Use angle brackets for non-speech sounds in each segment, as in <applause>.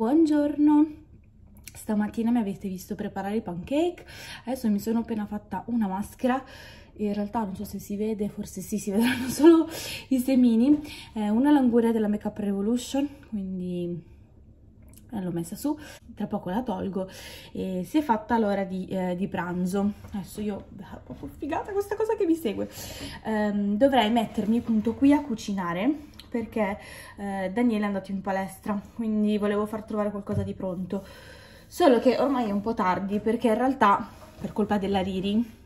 Buongiorno! Stamattina mi avete visto preparare i pancake, adesso mi sono appena fatta una maschera. In realtà non so se si vede, forse sì, si vedranno <laughs> solo i semini, è una languria della Makeup Revolution, quindi eh, l'ho messa su, tra poco la tolgo e si è fatta l'ora di, eh, di, pranzo. Adesso io, proprio figata questa cosa che mi segue, ehm, dovrei mettermi appunto qui a cucinare perché eh, Daniele è andato in palestra, quindi volevo far trovare qualcosa di pronto. Solo che ormai è un po' tardi perché in realtà, per colpa della Riri,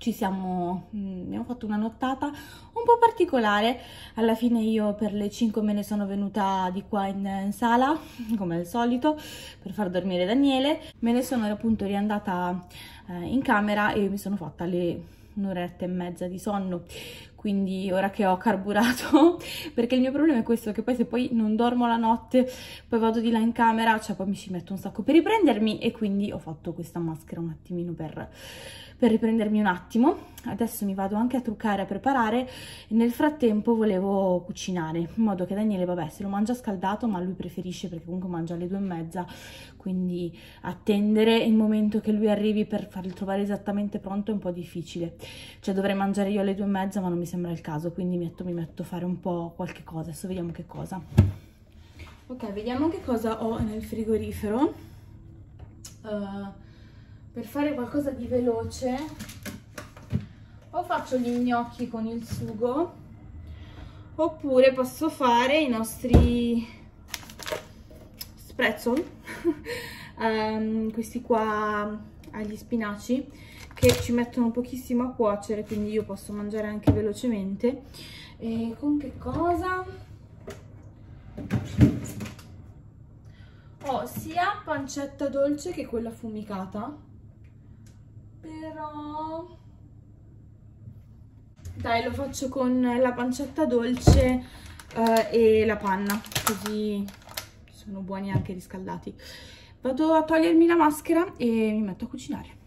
ci siamo, mm, abbiamo fatto una nottata un po' particolare, alla fine io per le 5 me ne sono venuta di qua in, in sala, <laughs> come al solito, per far dormire Daniele, me ne sono appunto riandata eh, in camera e mi sono fatta le un'oretta e mezza di sonno. Quindi ora che ho carburato <laughs> perché il mio problema è questo che poi se poi non dormo la notte poi vado di là in camera cioè poi mi ci metto un sacco per riprendermi e quindi ho fatto questa maschera un attimino per per riprendermi un attimo. Adesso mi vado anche a truccare, a preparare nel frattempo volevo cucinare, in modo che Daniele, vabbè, se lo mangia scaldato, ma lui preferisce perché comunque mangia alle due e mezza, quindi attendere il momento che lui arrivi per farlo trovare esattamente pronto è un po' difficile. Cioè dovrei mangiare io alle due e mezza, ma non mi sembra il caso, quindi mi metto, mi metto a fare un po' qualche cosa, adesso vediamo che cosa. Ok, vediamo che cosa ho nel frigorifero. Uh, per fare qualcosa di veloce o faccio gli gnocchi con il sugo oppure posso fare i nostri sprezzo um, <laughs> questi qua agli spinaci che ci mettono pochissimo a cuocere quindi io posso mangiare anche velocemente e con che cosa? ho sia pancetta dolce che quella affumicata però dai lo faccio con la pancetta dolce uh, e la panna così sono buoni anche riscaldati. Vado a togliermi la maschera e mi metto a cucinare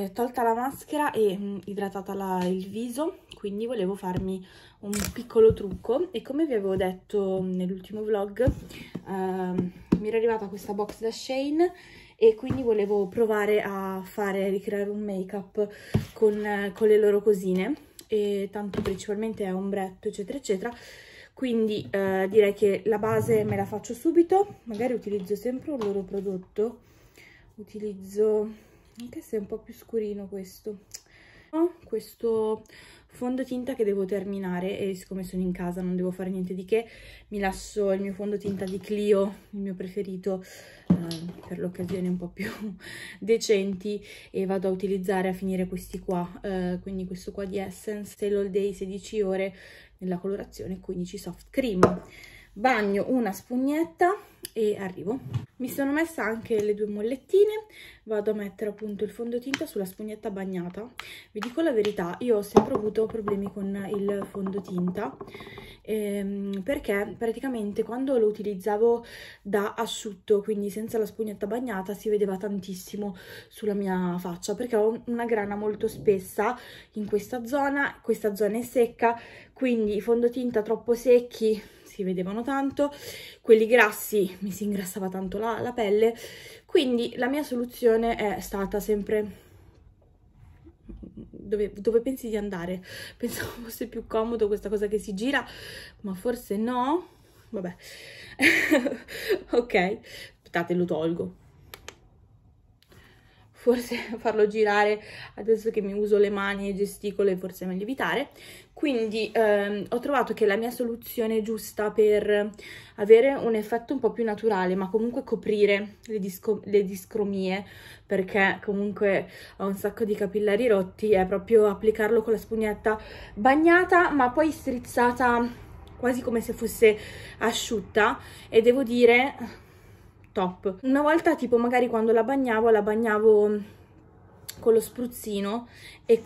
Eh, tolta la maschera e mm, idratata la, il viso, quindi volevo farmi un piccolo trucco. E come vi avevo detto nell'ultimo vlog eh, mi era arrivata questa box da Shane e quindi volevo provare a fare, ricreare un make up con, eh, con le loro cosine. E tanto principalmente è ombretto eccetera eccetera. Quindi eh, direi che la base me la faccio subito. Magari utilizzo sempre un loro prodotto. Utilizzo anche se è un po' più scurino questo. Questo fondotinta che devo terminare e siccome sono in casa non devo fare niente di che mi lascio il mio fondotinta di Clio il mio preferito eh, per l'occasione un po' più <laughs> decenti e vado a utilizzare a finire questi qua. Eh, quindi questo qua di Essence Tale All Day 16 ore nella colorazione 15 Soft Cream bagno una spugnetta e arrivo. Mi sono messa anche le due mollettine, vado a mettere appunto il fondotinta sulla spugnetta bagnata. Vi dico la verità, io ho sempre avuto problemi con il fondotinta ehm, perché praticamente quando lo utilizzavo da asciutto, quindi senza la spugnetta bagnata, si vedeva tantissimo sulla mia faccia perché ho una grana molto spessa in questa zona, questa zona è secca, quindi i fondotinta troppo secchi si vedevano tanto, quelli grassi mi si ingrassava tanto la, la pelle, quindi la mia soluzione è stata sempre dove, dove, pensi di andare? <laughs> Pensavo fosse più comodo questa cosa che si gira, ma forse no. Vabbè. <laughs> ok, aspettate, lo tolgo forse <laughs> farlo girare adesso che mi uso le mani e gesticole forse è meglio evitare. Quindi ehm, ho trovato che la mia soluzione giusta per avere un effetto un po' più naturale ma comunque coprire le, disco le discromie perché comunque ho un sacco di capillari rotti è proprio applicarlo con la spugnetta bagnata ma poi strizzata quasi come se fosse asciutta. E devo dire top. Una volta tipo magari quando la bagnavo, la bagnavo con lo spruzzino e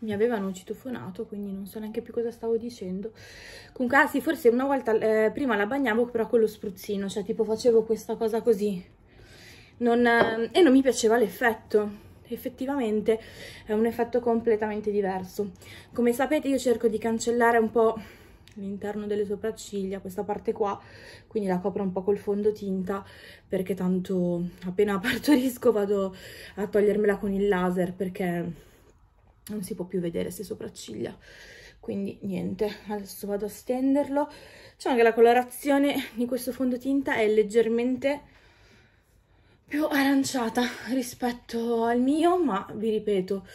mi avevano citofonato, quindi non so neanche più cosa stavo dicendo. Comunque, ah sì, forse una volta, eh, prima la bagnavo però con lo spruzzino, cioè tipo facevo questa cosa così. Non, eh, e non mi piaceva l'effetto. Effettivamente è un effetto completamente diverso. Come sapete io cerco di cancellare un po' all'interno delle sopracciglia, questa parte qua, quindi la copro un po' col fondotinta perché tanto appena <laughs> partorisco vado a togliermela con il laser perché non si può più vedere queste sopracciglia. Quindi niente adesso vado a stenderlo. Diciamo che la colorazione di questo fondotinta è leggermente più aranciata rispetto al mio ma vi ripeto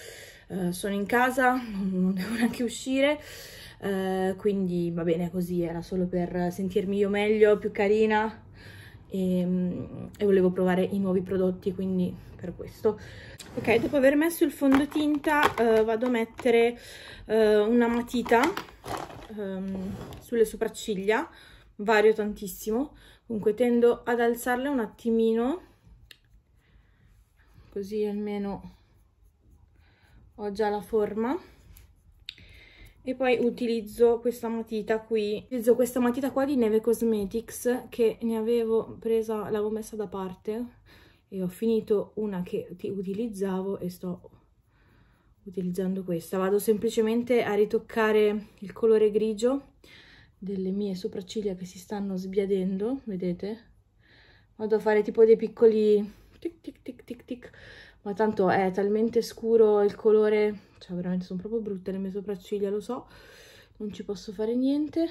eh, sono in casa non devo neanche uscire eh, quindi va bene così era solo per sentirmi io meglio più carina. E, e volevo provare i nuovi prodotti quindi per questo. Ok dopo aver messo il fondotinta eh, vado a mettere eh, una matita ehm, sulle sopracciglia. Vario tantissimo. Comunque tendo ad alzarle un attimino. Così almeno ho già la forma e poi utilizzo questa matita qui. Utilizzo questa matita qua di Neve Cosmetics che ne avevo presa l'avevo messa da parte e ho finito una che utilizzavo e sto utilizzando questa. Vado semplicemente a ritoccare il colore grigio delle mie sopracciglia che si stanno sbiadendo vedete? Vado a fare tipo dei piccoli tic tic tic tic tic ma tanto è talmente scuro il colore, cioè veramente sono proprio brutte le mie sopracciglia, lo so, non ci posso fare niente.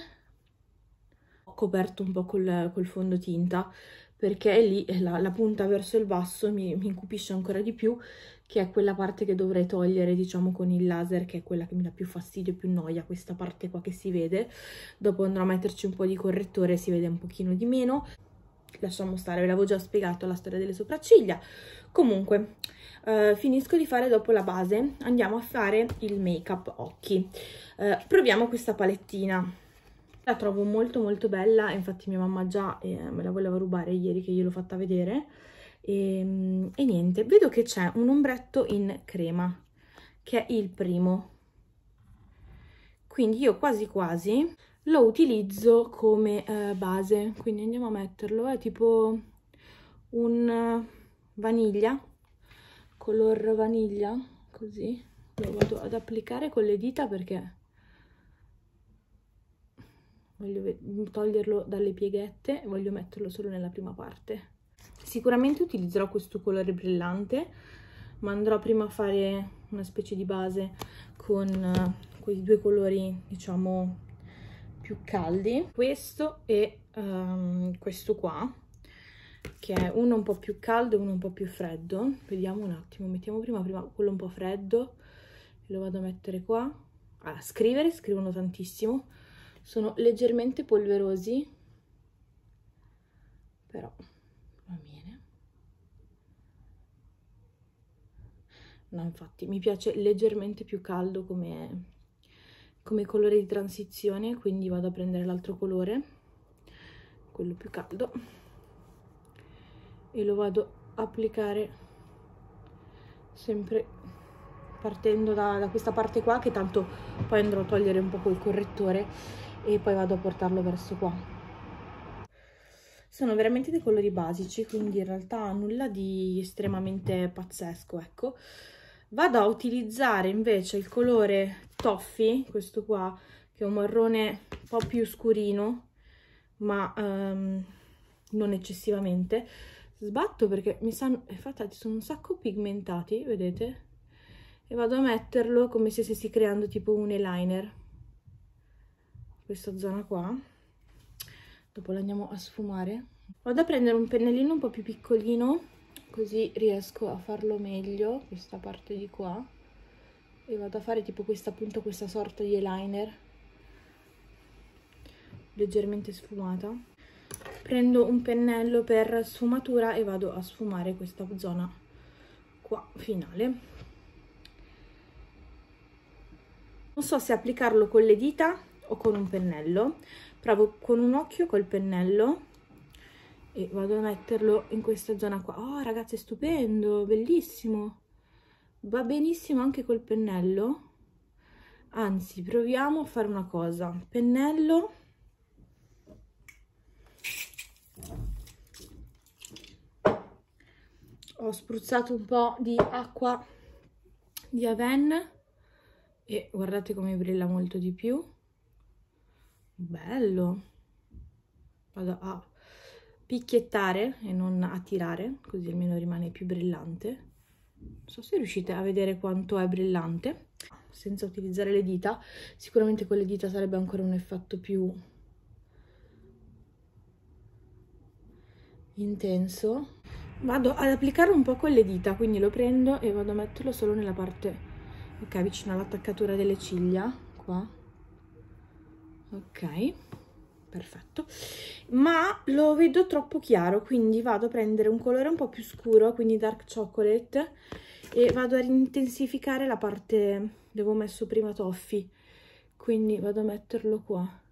Ho coperto un po' col, col fondotinta perché lì la, la, punta verso il basso mi, mi incupisce ancora di più, che è quella parte che dovrei togliere, diciamo, con il laser, che è quella che mi dà più fastidio, più noia, questa parte qua che si vede. Dopo andrò a metterci un po' di correttore, si vede un pochino di meno. Lasciamo stare, ve l'avevo già spiegato la storia delle sopracciglia. Comunque, Uh, finisco di fare dopo la base, andiamo a fare il make up occhi. Uh, proviamo questa palettina. La trovo molto molto bella, infatti mia mamma già eh, me la voleva rubare ieri che gliel'ho fatta vedere. E, ehm, e niente, vedo che c'è un ombretto in crema, che è il primo. Quindi io quasi quasi lo utilizzo come uh, base, quindi andiamo a metterlo, è tipo un vaniglia color vaniglia così. Lo vado ad applicare con le dita perché voglio toglierlo dalle pieghette e voglio metterlo solo nella prima parte. Sicuramente utilizzerò questo colore brillante ma andrò prima a fare una specie di base con uh, quei due colori diciamo più caldi questo e um, questo qua che è uno un po' più caldo e uno un po' più freddo. Vediamo un attimo, mettiamo prima, prima quello un po' freddo, lo vado a mettere qua. A scrivere, scrivono tantissimo, sono leggermente polverosi, però va bene. No, infatti, mi piace leggermente più caldo come, come colore di transizione, quindi vado a prendere l'altro colore, quello più caldo e lo vado a applicare sempre partendo da, da, questa parte qua che tanto poi andrò a togliere un po' col correttore e poi vado a portarlo verso qua. Sono veramente dei colori basici quindi in realtà nulla di estremamente pazzesco ecco vado a utilizzare invece il colore toffee questo qua che è un marrone un po' più scurino ma um, non eccessivamente sbatto perché mi sanno, infatti sono un sacco pigmentati, vedete? E vado a metterlo come se stessi creando tipo un eyeliner. Questa zona qua. Dopo l'andiamo a sfumare. Vado a prendere un pennellino un po' più piccolino, così riesco a farlo meglio, questa parte di qua. E vado a fare tipo questa appunto questa sorta di eyeliner leggermente sfumata. Prendo un pennello per sfumatura e vado a sfumare questa zona qua finale. Non so se applicarlo con le dita o con un pennello. Provo con un occhio col pennello e vado a metterlo in questa zona qua. Oh ragazzi è stupendo bellissimo. Va benissimo anche col pennello. Anzi proviamo a fare una cosa. Pennello. Ho spruzzato un po' di acqua di Aven e guardate come brilla molto di più. Bello. Vado a picchiettare e non a tirare così almeno rimane più brillante. Non so se riuscite a vedere quanto è brillante. Senza utilizzare le dita sicuramente con le dita sarebbe ancora un effetto più intenso. Vado ad applicare un po' con le dita quindi lo prendo e vado a metterlo solo nella parte ok vicino all'attaccatura delle ciglia qua. Ok perfetto. Ma lo vedo troppo chiaro quindi vado a prendere un colore un po' più scuro quindi dark chocolate e vado a intensificare la parte dove ho messo prima toffee. Quindi vado a metterlo qua.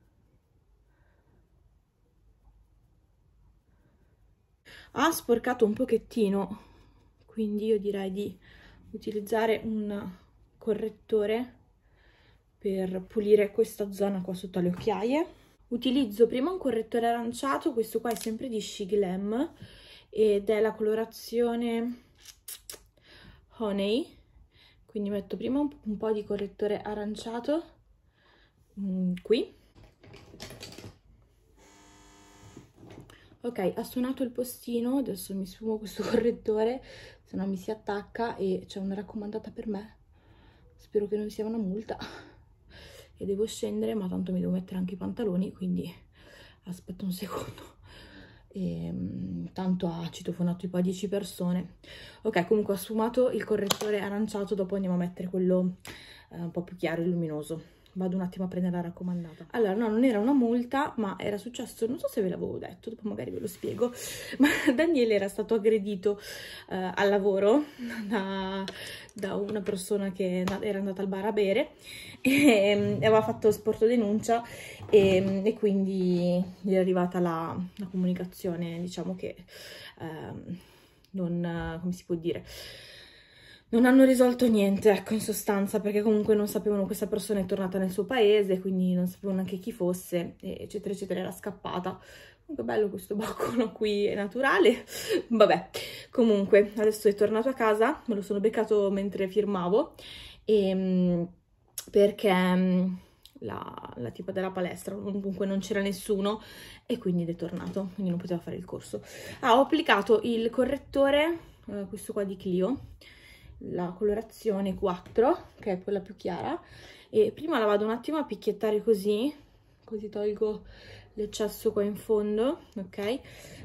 Ha sporcato un pochettino quindi io direi di utilizzare un correttore per pulire questa zona qua sotto le occhiaie utilizzo prima un correttore aranciato questo qua è sempre di She Glam ed è la colorazione Honey. Quindi metto prima un, un po' di correttore aranciato mm, qui. Ok ha suonato il postino adesso mi sfumo questo <laughs> correttore se no mi si attacca e c'è una raccomandata per me. Spero che non sia una multa e devo scendere ma tanto mi devo mettere anche i pantaloni quindi aspetta un secondo. E, <laughs> ehm, tanto ha citofonato tipo a 10 persone. Ok comunque ho sfumato il correttore aranciato dopo andiamo a mettere quello eh, un po' più chiaro e luminoso vado un attimo a prendere la raccomandata. Allora no non era una multa ma era successo non so se ve l'avevo detto dopo magari ve lo spiego <laughs> ma Daniele era stato aggredito eh, al lavoro <laughs> da, da, una persona che era andata al bar a bere <laughs> e, um, aveva fatto sporto denuncia e, e, quindi gli è arrivata la, la comunicazione diciamo che um, non come si può dire non hanno risolto niente, ecco, in sostanza, perché comunque non sapevano questa persona è tornata nel suo paese, quindi non sapevano neanche chi fosse, eccetera, eccetera, era scappata. Comunque bello questo boccolo qui, è naturale. <laughs> Vabbè, comunque, adesso è tornato a casa, me lo sono beccato mentre firmavo, e, ehm, perché mm, la, la tipa della palestra, comunque non c'era nessuno, e quindi è tornato, quindi non poteva fare il corso. Ah, ho applicato il correttore, eh, questo qua di Clio, la colorazione 4 che è quella più chiara. E prima la vado un attimo a picchiettare così così tolgo l'eccesso qua in fondo ok?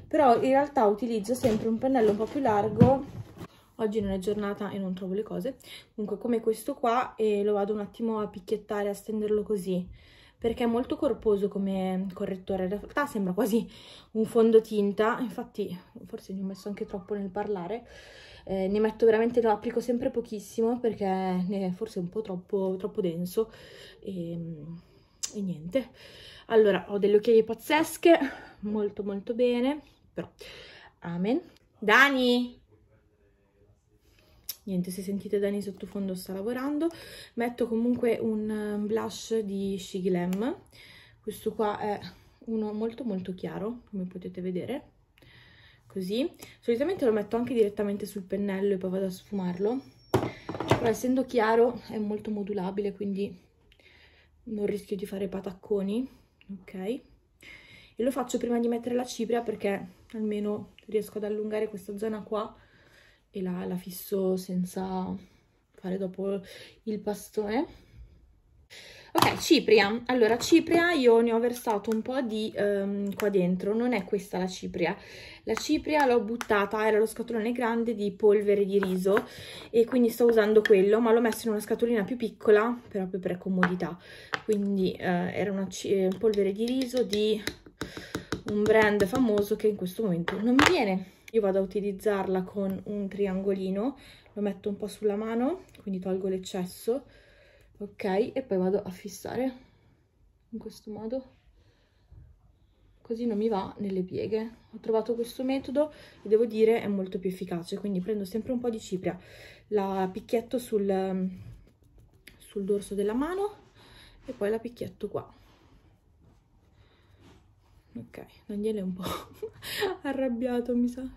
Però in realtà utilizzo sempre un pennello un po' più largo. Oggi non è giornata e non trovo le cose. Comunque come questo qua e lo vado un attimo a picchiettare a stenderlo così perché è molto corposo come correttore. In realtà sembra quasi un fondotinta. Infatti forse ne ho messo anche troppo nel parlare eh, ne metto veramente, lo applico sempre pochissimo perché è forse un po' troppo, troppo denso e, e niente. Allora, ho delle occhiaie pazzesche, molto molto bene, però amen. Dani! Niente, se sentite Dani sottofondo sta lavorando. Metto comunque un blush di Shiglam. Questo qua è uno molto molto chiaro, come potete vedere così. Solitamente lo metto anche direttamente sul pennello e poi vado a sfumarlo, però essendo chiaro è molto modulabile, quindi non rischio di fare patacconi, ok? E lo faccio prima di mettere la cipria perché almeno riesco ad allungare questa zona qua e la, la fisso senza fare dopo il pastone. Ok, cipria. Allora, cipria io ne ho versato un po' di um, qua dentro, non è questa la cipria. La cipria l'ho buttata, era lo scatolone grande di polvere di riso e quindi sto usando quello, ma l'ho messo in una scatolina più piccola proprio per comodità. Quindi uh, era una eh, polvere di riso di un brand famoso che in questo momento non mi viene. Io vado a utilizzarla con un triangolino, lo metto un po' sulla mano, quindi tolgo l'eccesso ok e poi vado a fissare in questo modo. Così non mi va nelle pieghe. Ho trovato questo metodo e devo dire è molto più efficace quindi prendo sempre un po' di cipria. La picchietto sul, sul dorso della mano e poi la picchietto qua. Ok Daniele è un po' <laughs> arrabbiato mi sa.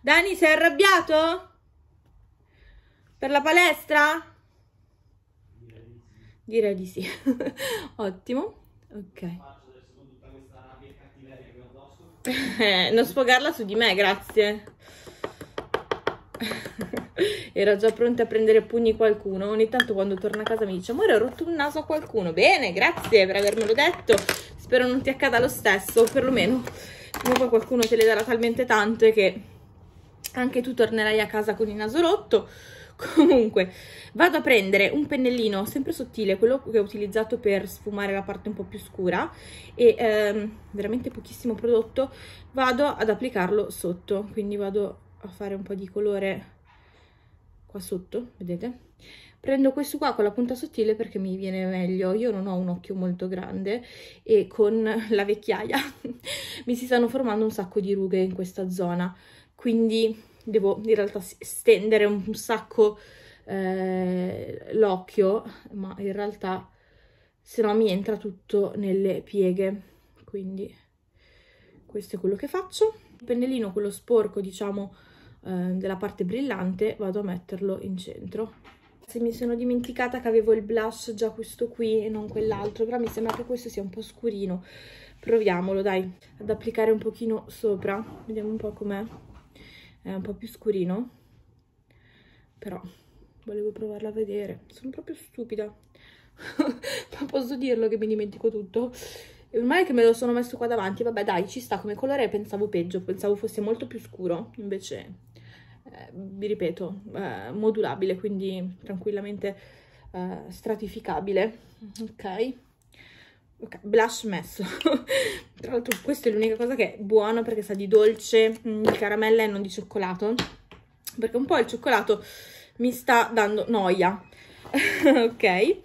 Dani sei arrabbiato? per la palestra? Direi di sì <laughs> ottimo ok eh, non sfogarla su di me grazie <laughs> era già pronta a prendere pugni qualcuno. Ogni tanto quando torna a casa mi dice, amore ho rotto un naso a qualcuno. Bene, grazie per avermelo detto. Spero non ti accada lo stesso, perlomeno poi qualcuno te le darà talmente tante che anche tu tornerai a casa con il naso rotto. Comunque, vado a prendere un pennellino sempre sottile, quello che ho utilizzato per sfumare la parte un po' più scura e ehm, veramente pochissimo prodotto, vado ad applicarlo sotto, quindi vado a fare un po' di colore qua sotto, vedete? Prendo questo qua con la punta sottile perché mi viene meglio, io non ho un occhio molto grande e con la vecchiaia <laughs> mi si stanno formando un sacco di rughe in questa zona, quindi devo in realtà stendere un sacco eh, l'occhio, ma in realtà se no mi entra tutto nelle pieghe, quindi questo è quello che faccio. Il pennellino, quello sporco, diciamo, eh, della parte brillante vado a metterlo in centro. Se mi sono dimenticata che avevo il blush già questo qui e non quell'altro però mi sembra che questo sia un po' scurino. Proviamolo dai. Ad applicare un pochino sopra. Vediamo un po' com'è è un po' più scurino però volevo provarla a vedere. Sono proprio stupida. <laughs> Ma posso dirlo che mi dimentico tutto? Ormai che me lo sono messo qua davanti vabbè dai ci sta come colore pensavo peggio pensavo fosse molto più scuro invece eh, vi ripeto, eh, modulabile, quindi tranquillamente eh, stratificabile, ok? Ok, blush messo. <laughs> Tra l'altro questa è l'unica cosa che è buona perché sa di dolce, mm, di caramella e non di cioccolato, perché un po' il cioccolato mi sta dando noia, <laughs> ok?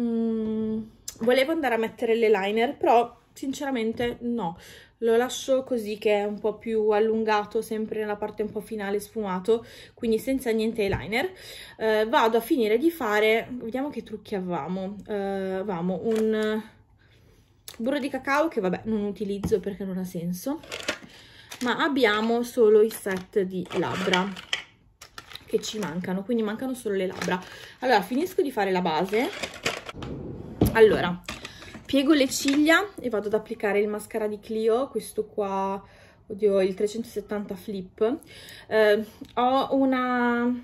Mm, volevo andare a mettere l'eyeliner, però sinceramente no, lo lascio così che è un po' più allungato sempre nella parte un po' finale sfumato quindi senza niente eyeliner. Eh, vado a finire di fare vediamo che trucchi avevamo. Eh, avevamo un burro di cacao che vabbè non utilizzo perché non ha senso ma abbiamo solo i set di labbra che ci mancano quindi mancano solo le labbra. Allora finisco di fare la base. Allora piego le ciglia e vado ad applicare il mascara di Clio, questo qua, oddio, il 370 Flip. Eh, ho una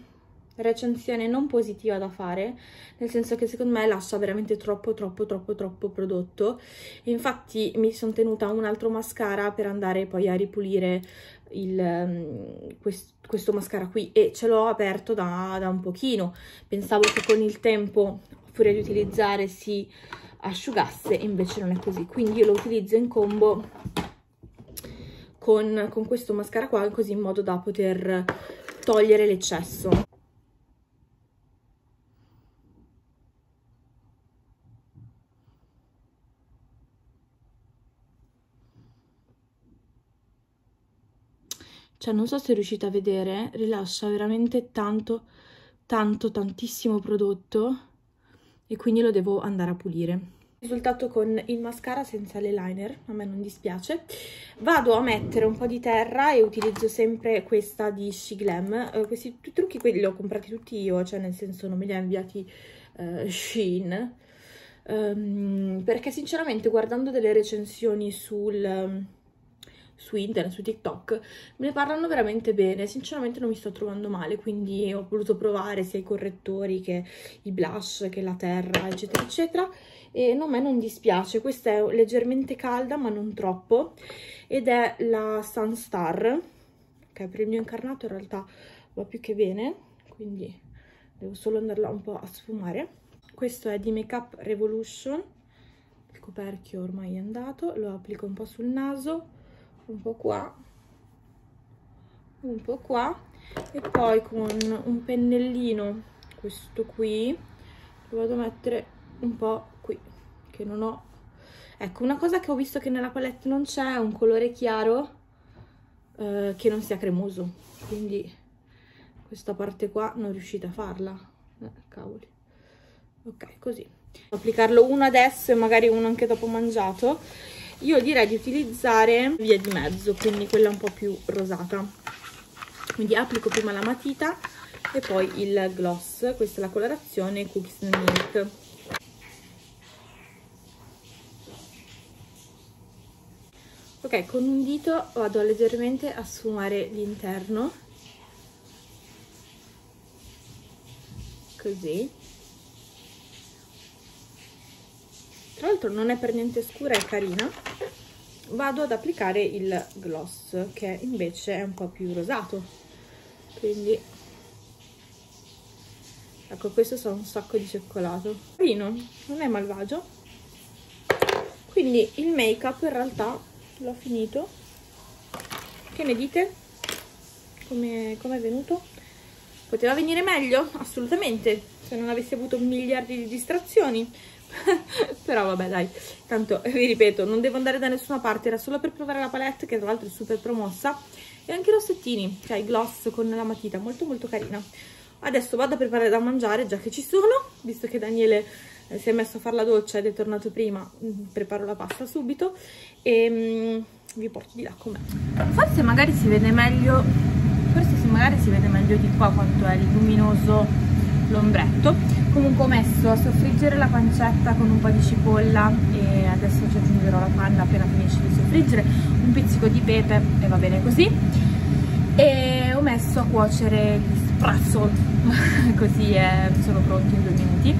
recensione non positiva da fare, nel senso che secondo me lascia veramente troppo, troppo, troppo, troppo prodotto. infatti mi sono tenuta un altro mascara per andare poi a ripulire il, um, quest, questo mascara qui e ce l'ho aperto da, da un pochino. Pensavo che con il tempo, furia di utilizzare, si asciugasse invece non è così. Quindi io lo utilizzo in combo con, con questo mascara qua così in modo da poter togliere l'eccesso. Cioè non so se riuscite a vedere rilascia veramente tanto tanto tantissimo prodotto e quindi lo devo andare a pulire risultato con il mascara senza l'eyeliner, a me non dispiace. Vado a mettere un po' di terra e utilizzo sempre questa di Shiglam. Uh, questi trucchi quelli li ho comprati tutti io, cioè nel senso non me li ha inviati uh, Shein. Um, perché sinceramente guardando delle recensioni sul... Su internet, su TikTok, me ne parlano veramente bene, sinceramente non mi sto trovando male, quindi ho voluto provare sia i correttori che i blush, che la terra, eccetera, eccetera, e no, a me non dispiace, questa è leggermente calda ma non troppo, ed è la Sunstar, che per il mio incarnato in realtà va più che bene, quindi devo solo andarla un po' a sfumare. Questo è di Makeup Revolution, il coperchio ormai è andato, lo applico un po' sul naso, un po' qua un po' qua e poi con un pennellino questo qui lo vado a mettere un po' qui che non ho. Ecco una cosa che ho visto che nella palette non c'è è un colore chiaro eh, che non sia cremoso. Quindi questa parte qua non riuscite a farla. Eh, cavoli. Ok così. Applicarlo uno adesso e magari uno anche dopo mangiato io direi di utilizzare via di mezzo quindi quella un po' più rosata. Quindi applico prima la matita e poi il gloss. Questa è la colorazione cookies and milk. Ok con un dito vado leggermente a sfumare l'interno. Così tra l'altro non è per niente scura è carina. Vado ad applicare il gloss che invece è un po' più rosato. Quindi ecco questo sa un sacco di cioccolato. Carino non è malvagio. Quindi il make up in realtà l'ho finito. Che ne dite? Come com è venuto? Poteva venire meglio? Assolutamente. Se non avessi avuto miliardi di distrazioni <laughs> però vabbè dai. Tanto <laughs> vi ripeto non devo andare da nessuna parte era solo per provare la palette che tra l'altro è super promossa. E anche i rossettini cioè i gloss con la matita molto molto carina. Adesso vado a preparare da mangiare già che ci sono visto che Daniele eh, si è messo a fare la doccia ed è tornato prima mm, preparo la pasta subito. E mm, vi porto di là con me. Forse magari si vede meglio forse magari si vede meglio di qua quanto è luminoso l'ombretto comunque ho messo a soffriggere la pancetta con un po' di cipolla e adesso ci aggiungerò la panna appena finisce di soffriggere un pizzico di pepe e va bene così. E ho messo a cuocere gli sprazzo <laughs> così è, sono pronti in due minuti.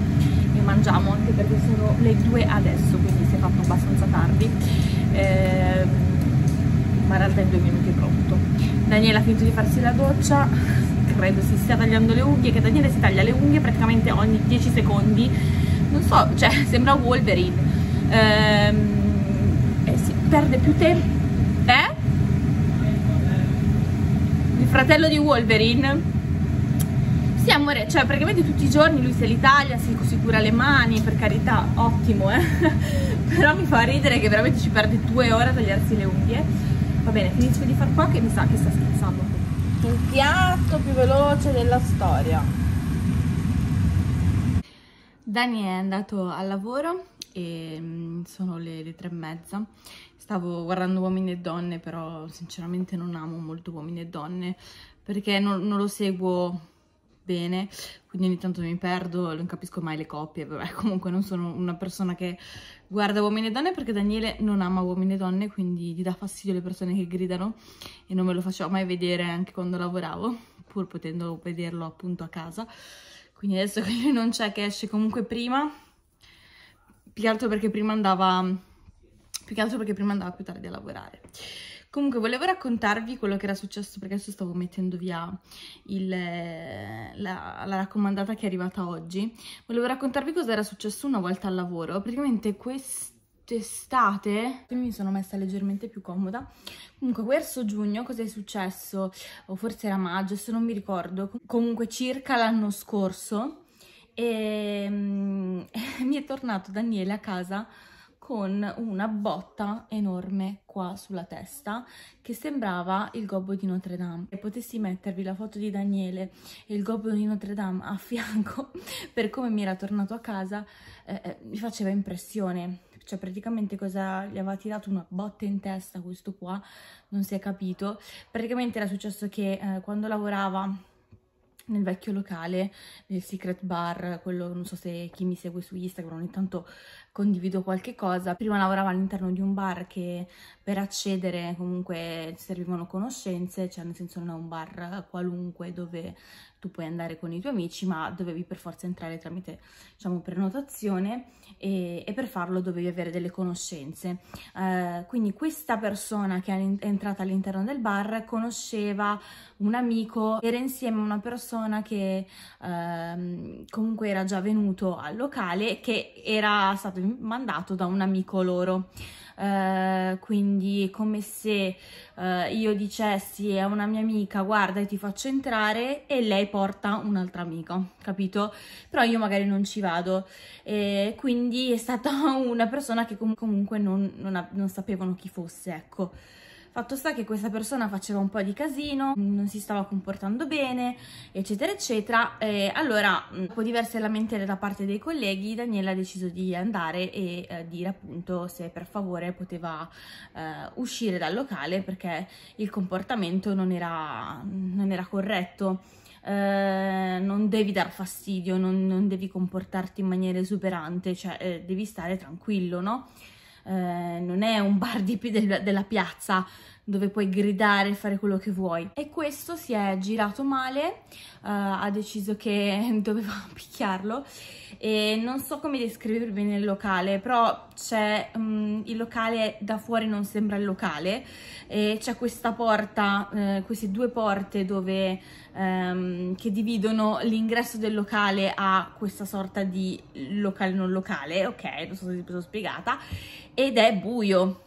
E mangiamo anche perché sono le due adesso quindi si è fatto abbastanza tardi. Eh, ma in realtà in due minuti è pronto. Daniela ha finito di farsi la doccia credo si stia tagliando le unghie, che Daniele si taglia le unghie praticamente ogni 10 secondi, non so, cioè <laughs> sembra Wolverine, ehm, eh, si perde più tempo, eh? Il fratello di Wolverine? Sì amore, cioè praticamente tutti i giorni lui se li taglia, si, si cura le mani, per carità, ottimo eh, <laughs> però mi fa ridere che veramente ci perde due ore a tagliarsi le unghie. Va bene, finisco di far qua che mi sa che sta scherzando il piatto più veloce della storia. Dani è andato al lavoro e mm, sono le, le tre e mezza. Stavo guardando uomini e donne, però sinceramente non amo molto uomini e donne perché non, non lo seguo bene, quindi ogni tanto mi perdo, non capisco mai le coppie, vabbè <laughs> comunque non sono una persona che guarda uomini e donne perché Daniele non ama uomini e donne, quindi gli dà fastidio le persone che gridano e non me lo facevo mai vedere anche quando lavoravo, pur potendo vederlo appunto a casa, quindi adesso <laughs> che lui non c'è, che esce comunque prima, più che altro perché prima andava, più che altro perché prima andava più tardi a lavorare. Comunque volevo raccontarvi quello che era successo perché adesso stavo mettendo via il, la, la, raccomandata che è arrivata oggi. Volevo raccontarvi cosa era successo una volta al lavoro. Praticamente quest'estate mi sono messa leggermente più comoda. Comunque verso giugno cosa è successo? O forse era maggio, se non mi ricordo. Comunque circa l'anno scorso e, mm, <laughs> mi è tornato Daniele a casa con una botta enorme qua sulla testa che sembrava il gobbo di Notre Dame. E potessi mettervi la foto di Daniele e il gobbo di Notre Dame a fianco <laughs> per come mi era tornato a casa, eh, eh, mi faceva impressione. Cioè praticamente cosa gli aveva tirato una botta in testa questo qua, non si è capito. Praticamente era successo che eh, quando lavorava nel vecchio locale, nel secret bar, quello non so se chi mi segue su Instagram ogni tanto condivido qualche cosa. Prima lavoravo all'interno di un bar che per accedere comunque servivano conoscenze, cioè nel senso non è un bar qualunque dove tu puoi andare con i tuoi amici, ma dovevi per forza entrare tramite, diciamo, prenotazione e, e per farlo dovevi avere delle conoscenze. Uh, quindi questa persona che è entrata all'interno del bar conosceva un amico, era insieme a una persona che uh, comunque era già venuto al locale che era stato mandato da un amico loro. Uh, quindi come se uh, io dicessi a una mia amica guarda ti faccio entrare e lei porta un'altra amica, capito? Però io magari non ci vado e quindi è stata <laughs> una persona che com comunque non, non, non sapevano chi fosse, ecco Fatto sta che questa persona faceva un po' di casino, non si stava comportando bene, eccetera, eccetera. E allora, dopo diverse lamentele da parte dei colleghi, Daniela ha deciso di andare e eh, dire appunto se per favore poteva eh, uscire dal locale perché il comportamento non era, non era corretto. Eh, non devi dar fastidio, non, non, devi comportarti in maniera esuberante, cioè eh, devi stare tranquillo, no? Eh, non è un bar <laughs> di, del, della piazza dove puoi gridare e fare quello che vuoi. E questo si è girato male, uh, ha deciso che <laughs> doveva <laughs> picchiarlo. E non so come descrivere bene il locale, però c'è um, il locale da fuori non sembra il locale. E c'è questa porta, eh, queste due porte dove, um, che dividono l'ingresso del locale a questa sorta di locale non locale, ok, non so se vi sono spiegata, ed è buio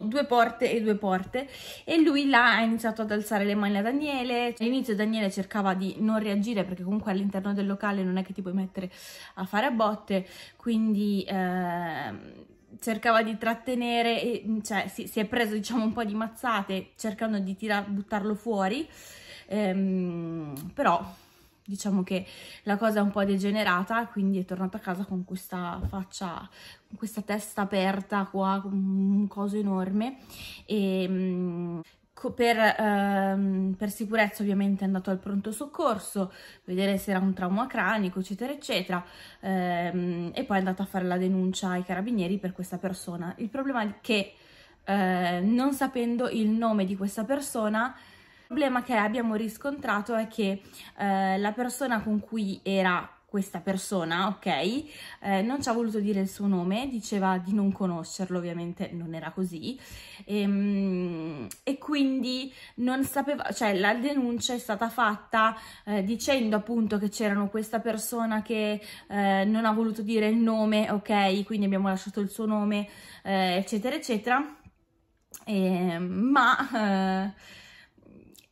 due porte e due porte. E lui là ha iniziato ad alzare le mani a Daniele. All'inizio Daniele cercava di non reagire perché comunque all'interno del locale non è che ti puoi mettere a fare a botte. Quindi eh, cercava di trattenere e cioè si, si, è preso diciamo un po' di mazzate cercando di tirar, buttarlo fuori. Ehm, però diciamo che la cosa è un po' degenerata, quindi è tornata a casa con questa faccia, con questa testa aperta qua, un coso enorme e mm, per, ehm, per, sicurezza ovviamente è andato al pronto soccorso, vedere se era un trauma cranico, eccetera, eccetera, ehm, e poi è andato a fare la denuncia ai carabinieri per questa persona. Il problema è che eh, non sapendo il nome di questa persona il problema che abbiamo riscontrato è che eh, la persona con cui era questa persona, ok, eh, non ci ha voluto dire il suo nome, diceva di non conoscerlo, ovviamente non era così, e, ehm, e quindi non sapeva, cioè la denuncia è stata fatta eh, dicendo appunto che c'erano questa persona che eh, non ha voluto dire il nome, ok, quindi abbiamo lasciato il suo nome, eh, eccetera, eccetera, ehm, ma eh,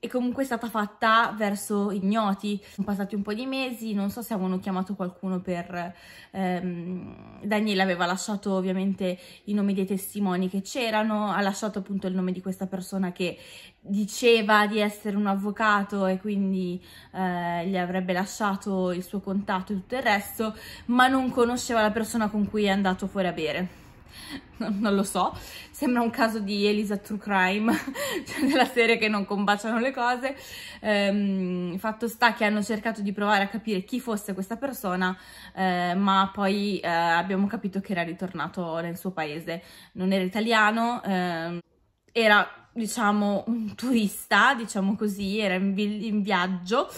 e comunque è stata fatta verso ignoti. Sono passati un po' di mesi, non so se avevano chiamato qualcuno per... Ehm, Daniele aveva lasciato ovviamente i nomi dei testimoni che c'erano, ha lasciato appunto il nome di questa persona che diceva di essere un avvocato e quindi eh, gli avrebbe lasciato il suo contatto e tutto il resto, ma non conosceva la persona con cui è andato fuori a bere <laughs> non lo so, sembra un caso di Elisa True Crime, <laughs> cioè della serie che non combaciano le cose. Ehm, fatto sta che hanno cercato di provare a capire chi fosse questa persona, eh, ma poi eh, abbiamo capito che era ritornato nel suo paese. Non era italiano, eh, era diciamo un turista, diciamo così, era in, vi in viaggio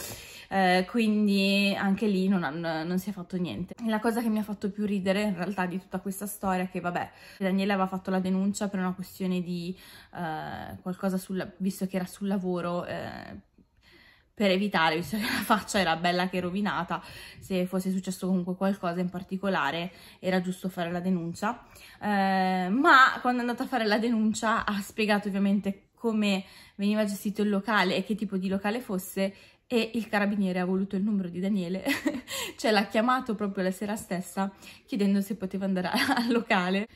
eh, quindi anche lì non, non, si è fatto niente. La cosa che mi ha fatto più ridere in realtà di tutta questa storia è che vabbè, Daniele aveva fatto la denuncia per una questione di eh, qualcosa sul, visto che era sul lavoro, eh, per evitare, visto che la faccia era bella che rovinata, se fosse successo comunque qualcosa in particolare era giusto fare la denuncia, eh, ma quando è andata a fare la denuncia ha spiegato ovviamente come veniva gestito il locale e che tipo di locale fosse e il carabiniere ha voluto il numero di Daniele, <laughs> cioè l'ha chiamato proprio la sera stessa chiedendo se poteva andare <laughs> al locale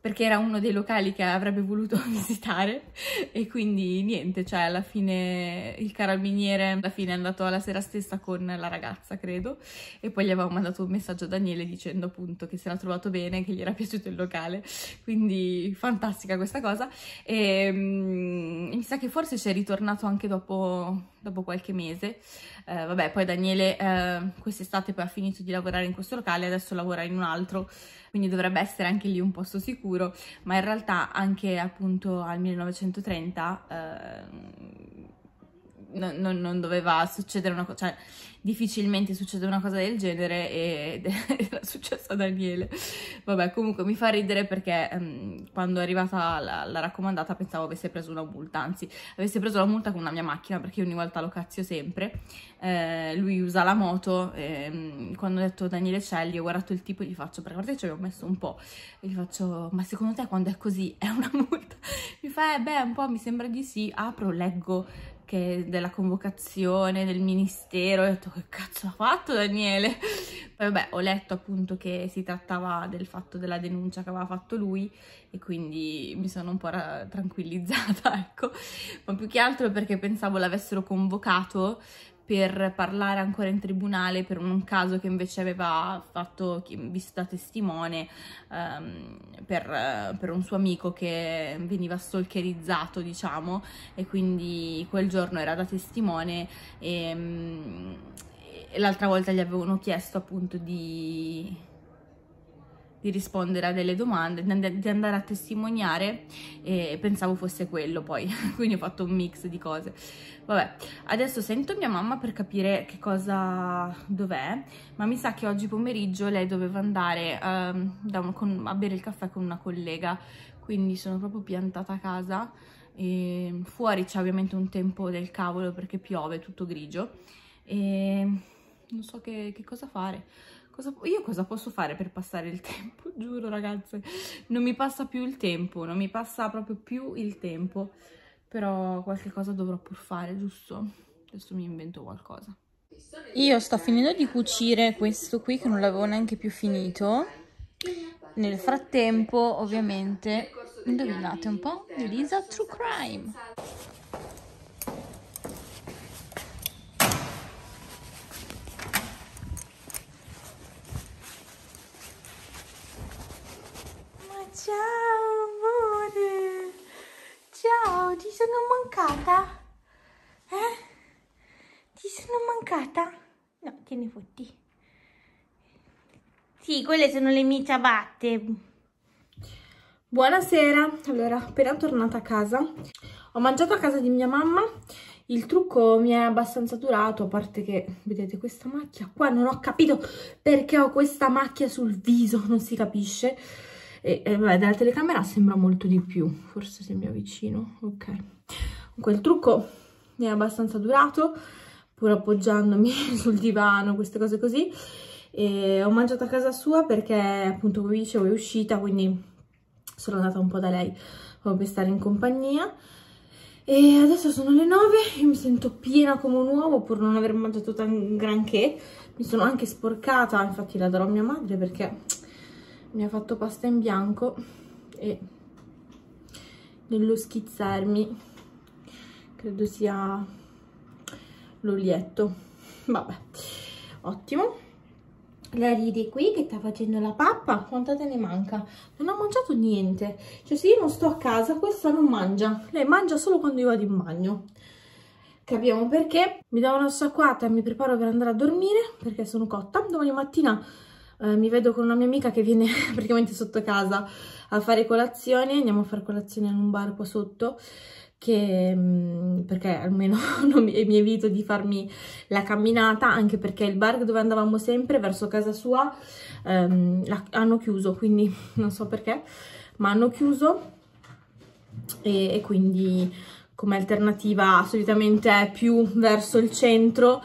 perché era uno dei locali che avrebbe voluto <laughs> visitare. E quindi niente, cioè alla fine il carabiniere alla fine è andato la sera stessa con la ragazza, credo, e poi gli avevamo mandato un messaggio a Daniele dicendo appunto che si era trovato bene, che gli era <laughs> piaciuto il locale, quindi fantastica questa cosa. E um, mi sa che forse ci è ritornato anche dopo, dopo qualche mese, eh, vabbè poi Daniele eh, quest'estate poi ha finito di lavorare in questo locale, adesso lavora in un altro. Quindi dovrebbe essere anche lì un posto sicuro, ma in realtà anche appunto al 1930 eh, non, non, doveva succedere una cosa, cioè difficilmente succede una cosa del genere ed <laughs> era successo a Daniele. Vabbè, comunque mi fa ridere perché um, quando è arrivata la, la, raccomandata pensavo avesse preso una multa, anzi avesse preso la multa con una mia macchina perché ogni volta lo cazio sempre. Eh, lui usa la moto e um, quando ho detto Daniele Celli ho guardato il tipo e gli faccio, perché a parte ci avevo messo un po', e gli faccio, ma secondo te quando è così è una <laughs> multa? Mi fa, eh beh un po' mi sembra di sì, apro, leggo che della convocazione del ministero, ho detto che cazzo ha fatto Daniele? Poi vabbè, ho letto appunto che si trattava del fatto della denuncia che aveva fatto lui e quindi mi sono un po' tranquillizzata, <laughs> ecco, ma più che altro perché pensavo l'avessero convocato per parlare ancora in tribunale per un caso che invece aveva fatto visto da testimone um, per, per, un suo amico che veniva stalkerizzato diciamo e quindi quel giorno era da testimone e, um, e l'altra volta gli avevano chiesto appunto di di rispondere a delle domande, di andare a testimoniare e pensavo fosse quello poi, <laughs> quindi ho fatto un mix di cose. Vabbè, adesso sento mia mamma per capire che cosa, dov'è, ma mi sa che oggi pomeriggio lei doveva andare um, con, a bere il caffè con una collega, quindi sono proprio piantata a casa e fuori c'è ovviamente un tempo del cavolo perché piove, tutto grigio e non so che, che cosa fare. Cosa, io cosa posso fare per passare il <laughs> tempo? Giuro ragazze, non mi passa più il tempo, non mi passa proprio più il tempo. Però qualche cosa dovrò pur fare, giusto? Adesso mi invento qualcosa. Io sto finendo di cucire questo qui che non l'avevo neanche più finito. Nel frattempo, ovviamente, indovinate un po', Elisa True Crime. Ciao amore, ciao, ti sono mancata? Eh? Ti sono mancata? No, te ne fotti. Sì, quelle sono le mie ciabatte. Buonasera, allora appena tornata a casa ho mangiato a casa di mia mamma il trucco mi è abbastanza durato a parte che vedete questa macchia qua non ho capito perché ho questa macchia sul viso non si capisce e, e vabbè, dalla telecamera sembra molto di più, forse se mi avvicino, ok. Comunque il trucco è abbastanza durato, pur appoggiandomi <laughs> sul divano, queste cose così. E ho mangiato a casa sua perché appunto come dicevo è uscita, quindi sono andata un po' da lei proprio per stare in compagnia. E adesso sono le 9, io mi sento piena come un uovo pur non aver mangiato granché. Mi sono anche sporcata, infatti la darò a mia madre perché mi ha fatto pasta in bianco e nello schizzarmi. Credo sia l'olietto. Vabbè ottimo. La ride qui che sta facendo la pappa. Quanta te ne manca? Non ha mangiato niente. Cioè se io non sto a casa questa non mangia. Lei mangia solo quando io vado in bagno. Capiamo perché. Mi do una sciacquata e mi preparo per andare a dormire perché sono cotta. Domani mattina eh, mi vedo con una mia amica che viene <laughs> praticamente sotto casa a fare colazione, andiamo a fare colazione in un bar qua sotto, che, mm, perché almeno <laughs> mi, mi, evito di farmi la camminata, anche perché il bar dove andavamo sempre, verso casa sua, ehm, hanno chiuso, quindi <laughs> non so perché, ma hanno chiuso. E, e quindi come alternativa solitamente è più verso il centro,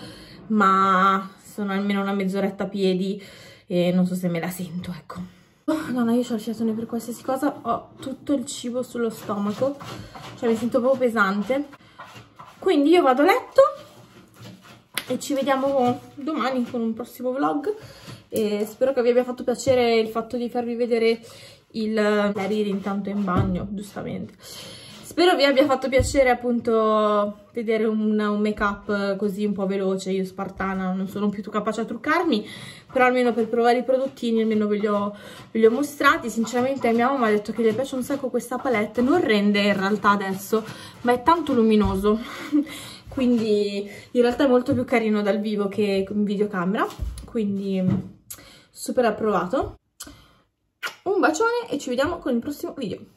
ma sono almeno una mezz'oretta a piedi, e non so se me la sento, ecco. Oh, no, no, io ho il fiatone per qualsiasi cosa, ho tutto il cibo sullo stomaco, cioè mi sento proprio pesante. Quindi io vado a letto e ci vediamo domani con un prossimo vlog e spero che vi abbia fatto piacere il fatto di farvi vedere il Larry intanto in bagno, giustamente. Spero vi abbia fatto piacere appunto vedere un, un make up così un po' veloce, io spartana non sono più capace a truccarmi, però almeno per provare i prodottini almeno ve li ho, ve li ho mostrati, sinceramente mia mamma ha detto che le piace un sacco questa palette, non rende in realtà adesso, ma è tanto luminoso, <laughs> quindi in realtà è molto più carino dal vivo che in videocamera, quindi super approvato. Un bacione e ci vediamo con il prossimo video.